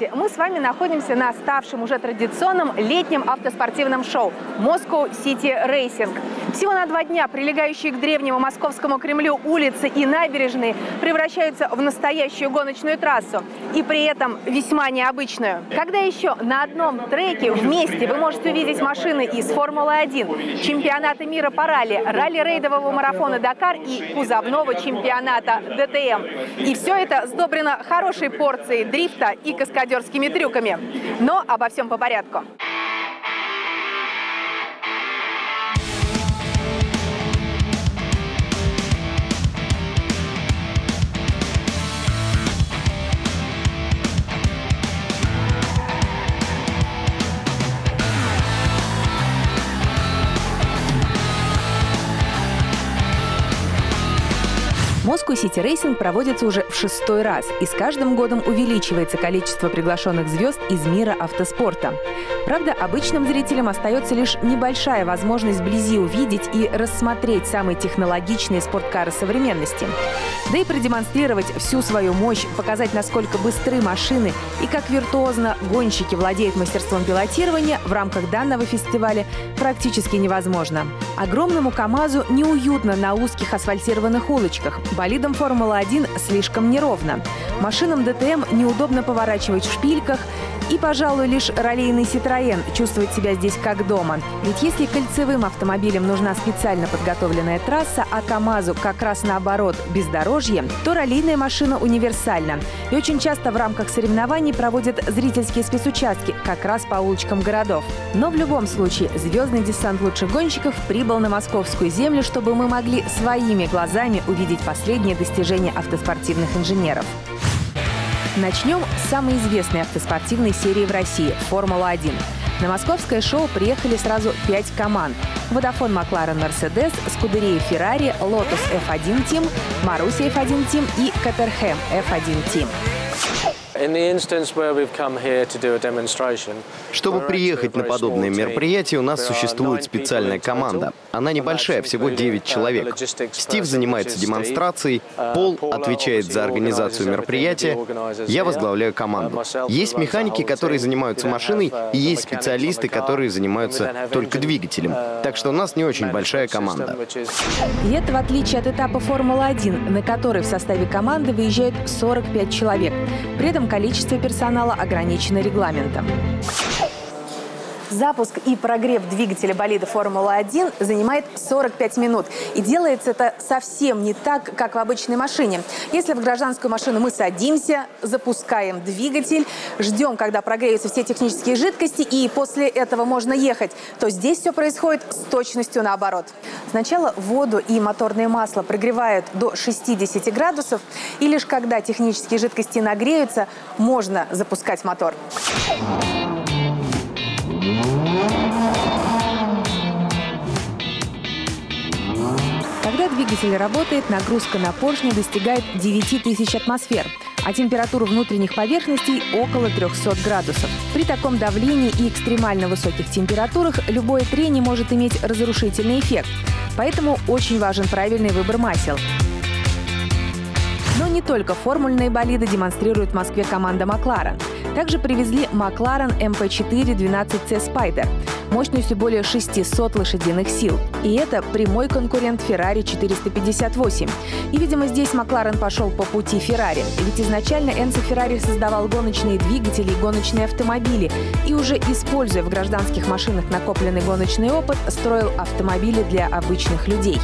Здравствуйте! Мы с вами находимся на ставшем уже традиционном летнем автоспортивном шоу Moscow City Racing. Всего на два дня прилегающие к древнему московскому Кремлю улицы и набережные превращаются в настоящую гоночную трассу. И при этом весьма необычную. Когда еще на одном треке вместе вы можете увидеть машины из Формулы-1, чемпионата мира по ралли, ралли-рейдового марафона «Дакар» и кузовного чемпионата ДТМ. И все это сдобрено хорошей порцией дрифта и каскадерскими трюками. Но обо всем по порядку. Moscow City Racing проводится уже в шестой раз, и с каждым годом увеличивается количество приглашенных звезд из мира автоспорта. Правда, обычным зрителям остается лишь небольшая возможность вблизи увидеть и рассмотреть самые технологичные спорткары современности. Да и продемонстрировать всю свою мощь, показать, насколько быстры машины и как виртуозно гонщики владеют мастерством пилотирования в рамках данного фестиваля практически невозможно. Огромному КАМАЗу неуютно на узких асфальтированных улочках. Болидам Формула-1 слишком неровно. Машинам ДТМ неудобно поворачивать в шпильках. И, пожалуй, лишь раллийный «Ситроен» чувствует себя здесь как дома. Ведь если кольцевым автомобилям нужна специально подготовленная трасса, а КАМАЗу как раз наоборот – бездорожье, то раллийная машина универсальна. И очень часто в рамках соревнований проводят зрительские спецучастки как раз по улочкам городов. Но в любом случае звездный десант лучших гонщиков прибыл на московскую землю, чтобы мы могли своими глазами увидеть последние достижения автоспортивных инженеров. Начнем с самой известной автоспортивной серии в России – «Формула-1». На московское шоу приехали сразу пять команд. Vodafone McLaren Mercedes, Scuderia Ferrari, Lotus F1 Team, Marussia F1 Team и Caterham F1 Team. Чтобы приехать на подобное мероприятие, у нас существует специальная команда. Она небольшая, всего 9 человек. Стив занимается демонстрацией, Пол отвечает за организацию мероприятия, я возглавляю команду. Есть механики, которые занимаются машиной, и есть специалисты, которые занимаются только двигателем. Так что у нас не очень большая команда. И это в отличие от этапа Формулы-1, на который в составе команды выезжают 45 человек. При этом количество персонала ограничено регламентом. Запуск и прогрев двигателя болида Формула-1 занимает 45 минут. И делается это совсем не так, как в обычной машине. Если в гражданскую машину мы садимся, запускаем двигатель, ждем, когда прогреются все технические жидкости, и после этого можно ехать, то здесь все происходит с точностью наоборот. Сначала воду и моторное масло прогревают до 60 градусов, и лишь когда технические жидкости нагреются, можно запускать мотор. Когда двигатель работает, нагрузка на поршни достигает 9000 атмосфер, а температура внутренних поверхностей около 300 градусов. При таком давлении и экстремально высоких температурах любое трение может иметь разрушительный эффект. Поэтому очень важен правильный выбор масел. Но не только формульные болиды демонстрирует в Москве команда Макларен. Также привезли Макларен MP4 12C Spider мощностью более 600 лошадиных сил. И это прямой конкурент Ferrari 458. И, видимо, здесь Макларен пошел по пути Ferrari. Ведь изначально Энцо Феррари создавал гоночные двигатели и гоночные автомобили. И уже используя в гражданских машинах накопленный гоночный опыт, строил автомобили для обычных людей.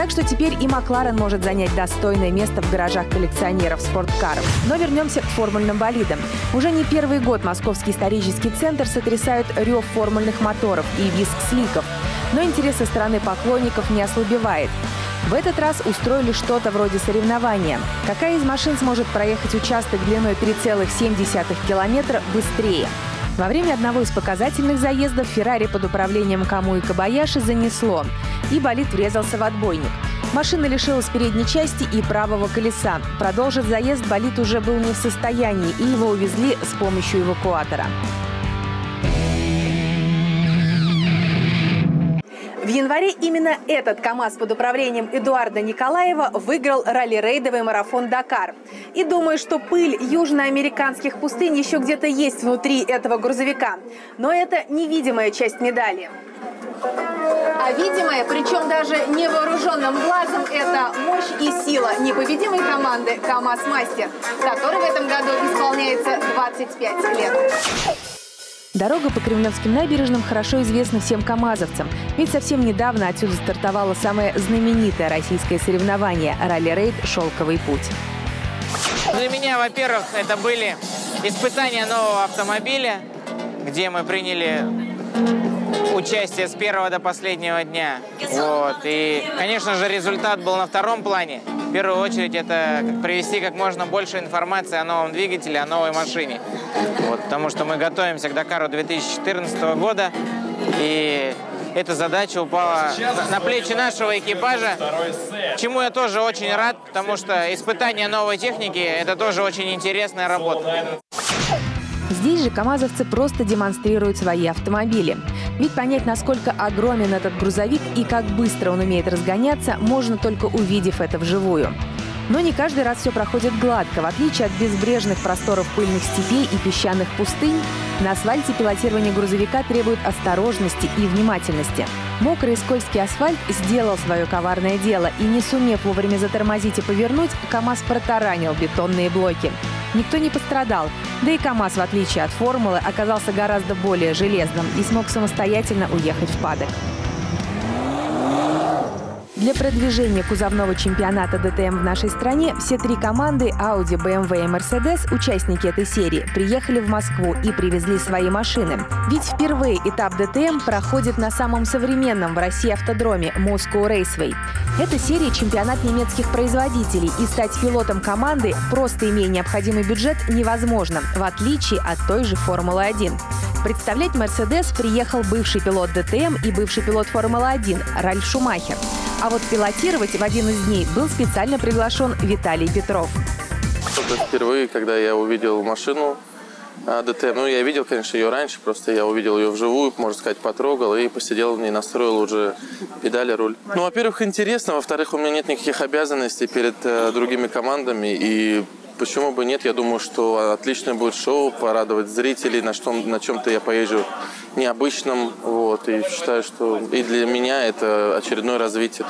Так что теперь и Макларен может занять достойное место в гаражах коллекционеров спорткаров. Но вернемся к формульным болидам. Уже не первый год Московский исторический центр сотрясают рев формульных моторов и визг сликов. Но интерес со стороны поклонников не ослабевает. В этот раз устроили что-то вроде соревнования. Какая из машин сможет проехать участок длиной 3,7 километра быстрее? Во время одного из показательных заездов Феррари под управлением Каму и Кабаяши занесло, и болид врезался в отбойник. Машина лишилась передней части и правого колеса. Продолжив заезд, болид уже был не в состоянии, и его увезли с помощью эвакуатора. январе именно этот КАМАЗ под управлением Эдуарда Николаева выиграл ралли-рейдовый марафон «Дакар». И думаю, что пыль южноамериканских пустынь еще где-то есть внутри этого грузовика. Но это невидимая часть медали. А видимое, причем даже невооруженным глазом, это мощь и сила непобедимой команды КАМАЗ Мастер, которой в этом году исполняется 25 лет. Дорога по Кремлевским набережным хорошо известна всем камазовцам, ведь совсем недавно отсюда стартовало самое знаменитое российское соревнование – ралли-рейд «Шелковый путь». Для меня, во-первых, это были испытания нового автомобиля, где мы приняли участие с первого до последнего дня. Вот. И, конечно же, результат был на втором плане. В первую очередь это привести как можно больше информации о новом двигателе, о новой машине. Вот, потому что мы готовимся к Дакару 2014 года, и эта задача упала на плечи нашего экипажа, чему я тоже очень рад, потому что испытание новой техники – это тоже очень интересная работа. Здесь же камазовцы просто демонстрируют свои автомобили. Ведь понять, насколько огромен этот грузовик и как быстро он умеет разгоняться, можно только увидев это вживую. Но не каждый раз все проходит гладко. В отличие от безбрежных просторов пыльных степей и песчаных пустынь, на асфальте пилотирование грузовика требует осторожности и внимательности. Мокрый и скользкий асфальт сделал свое коварное дело, и не сумев вовремя затормозить и повернуть, КАМАЗ протаранил бетонные блоки. Никто не пострадал. Да и КАМАЗ, в отличие от «Формулы», оказался гораздо более железным и смог самостоятельно уехать в падок. Для продвижения кузовного чемпионата ДТМ в нашей стране все три команды Audi, BMW и Mercedes, участники этой серии, приехали в Москву и привезли свои машины. Ведь впервые этап ДТМ проходит на самом современном в России автодроме Moscow Raceway. Это серия чемпионат немецких производителей, и стать пилотом команды, просто имея необходимый бюджет, невозможно, в отличие от той же Формулы-1. Представлять Mercedes приехал бывший пилот ДТМ и бывший пилот Формулы-1 Ральф Шумахер. А вот пилотировать в один из дней был специально приглашен Виталий Петров. Впервые, когда я увидел машину а, ДТМ. Ну, я видел, конечно, ее раньше, просто я увидел ее вживую, можно сказать, потрогал и посидел в ней, настроил уже педали, руль. Ну, во-первых, интересно, во-вторых, у меня нет никаких обязанностей перед э, другими командами, и почему бы нет, я думаю, что отличное будет шоу, порадовать зрителей, на, что, на чем-то я поезжу необычном, вот, и считаю, что и для меня это очередное развитие.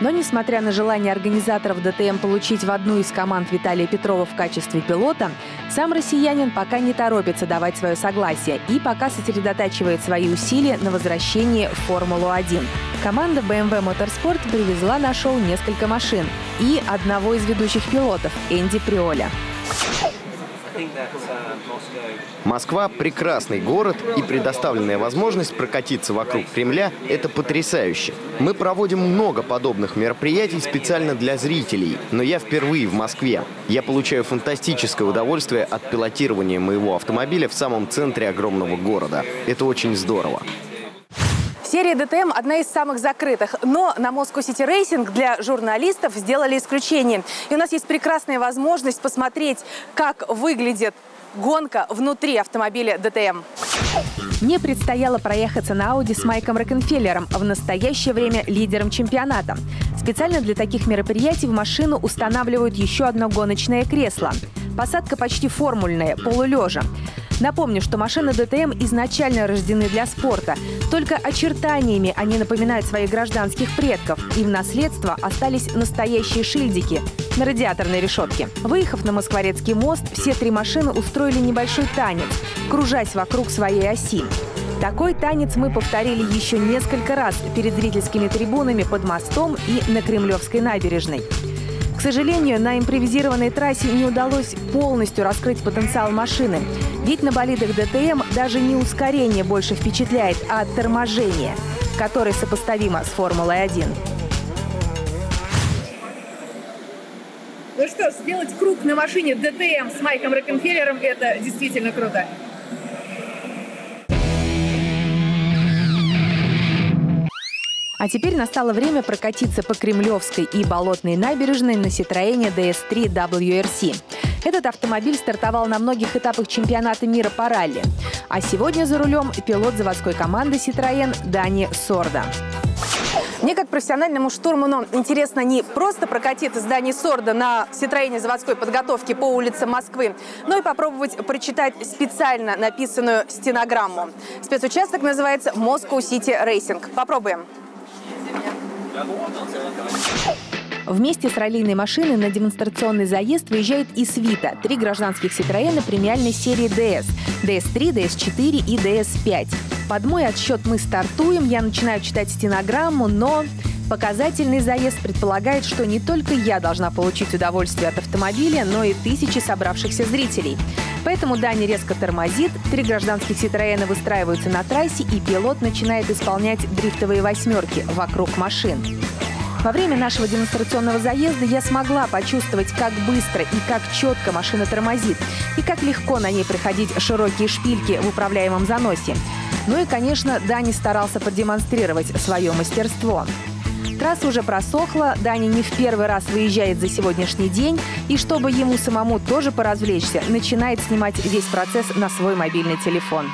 Но несмотря на желание организаторов ДТМ получить в одну из команд Виталия Петрова в качестве пилота, сам россиянин пока не торопится давать свое согласие и пока сосредотачивает свои усилия на возвращении в Формулу-1. Команда BMW Motorsport привезла на шоу несколько машин и одного из ведущих пилотов – Энди Приоля. Москва – прекрасный город, и предоставленная возможность прокатиться вокруг Кремля – это потрясающе. Мы проводим много подобных мероприятий специально для зрителей, но я впервые в Москве. Я получаю фантастическое удовольствие от пилотирования моего автомобиля в самом центре огромного города. Это очень здорово. Серия ДТМ – одна из самых закрытых, но на Moscow City Racing для журналистов сделали исключение. И у нас есть прекрасная возможность посмотреть, как выглядит гонка внутри автомобиля ДТМ. Мне предстояло проехаться на Ауди с Майком Рокенфеллером, в настоящее время лидером чемпионата. Специально для таких мероприятий в машину устанавливают еще одно гоночное кресло. Посадка почти формульная, полулежа. Напомню, что машины ДТМ изначально рождены для спорта. Только очертаниями они напоминают своих гражданских предков. И в наследство остались настоящие шильдики на радиаторной решетке. Выехав на Москворецкий мост, все три машины устроили небольшой танец, кружась вокруг своей оси. Такой танец мы повторили еще несколько раз перед зрительскими трибунами под мостом и на Кремлевской набережной. К сожалению, на импровизированной трассе не удалось полностью раскрыть потенциал машины. Ведь на болидах ДТМ даже не ускорение больше впечатляет, а торможение, которое сопоставимо с Формулой-1. Ну что, сделать круг на машине ДТМ с Майком Рокенфеллером – это действительно круто. А теперь настало время прокатиться по Кремлевской и Болотной набережной на Citroёn DS3 WRC. Этот автомобиль стартовал на многих этапах чемпионата мира по ралли. А сегодня за рулем пилот заводской команды Citroёn Дани Сорда. Мне как профессиональному штурману интересно не просто прокатить здание Сорда на Ситроене заводской подготовки по улице Москвы, но и попробовать прочитать специально написанную стенограмму. Спецучасток называется Moscow City Racing. Попробуем. Вместе с раллийной машиной на демонстрационный заезд выезжает и свита. Три гражданских Citroёна премиальной серии DS. DS3, DS4 и DS5. Под мой отсчет мы стартуем, я начинаю читать стенограмму, но Показательный заезд предполагает, что не только я должна получить удовольствие от автомобиля, но и тысячи собравшихся зрителей. Поэтому Дани резко тормозит, три гражданских Ситроена выстраиваются на трассе, и пилот начинает исполнять дрифтовые восьмерки вокруг машин. Во время нашего демонстрационного заезда я смогла почувствовать, как быстро и как четко машина тормозит, и как легко на ней проходить широкие шпильки в управляемом заносе. Ну и, конечно, Дани старался продемонстрировать свое мастерство. Трасса уже просохла, Дани не в первый раз выезжает за сегодняшний день, и чтобы ему самому тоже поразвлечься, начинает снимать весь процесс на свой мобильный телефон.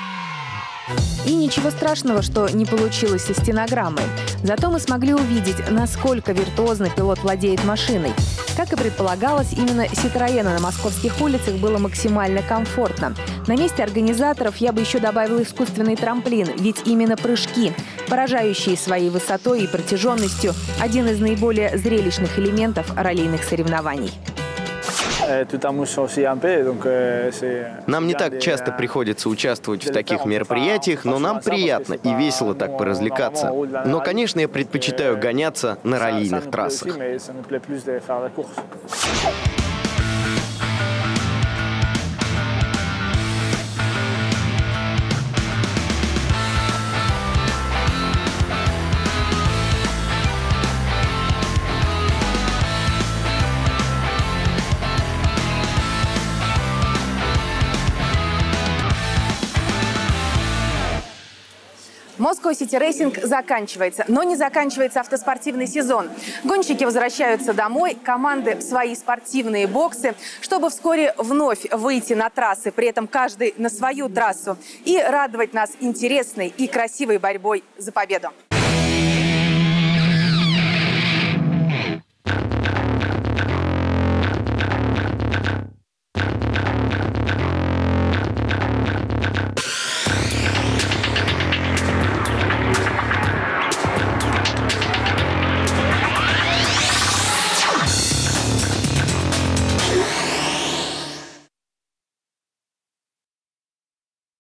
И ничего страшного, что не получилось со стенограммой. Зато мы смогли увидеть, насколько виртуозно пилот владеет машиной. Как и предполагалось, именно Ситроена на московских улицах было максимально комфортно. На месте организаторов я бы еще добавила искусственный трамплин, ведь именно прыжки, поражающие своей высотой и протяженностью, один из наиболее зрелищных элементов раллийных соревнований. Э, э, нам не так часто приходится участвовать в таких мероприятиях, но нам приятно и весело так поразвлекаться. Но, конечно, я предпочитаю гоняться на раллийных трассах. Moscow City Racing заканчивается, но не заканчивается автоспортивный сезон. Гонщики возвращаются домой, команды в свои спортивные боксы, чтобы вскоре вновь выйти на трассы, при этом каждый на свою трассу, и радовать нас интересной и красивой борьбой за победу.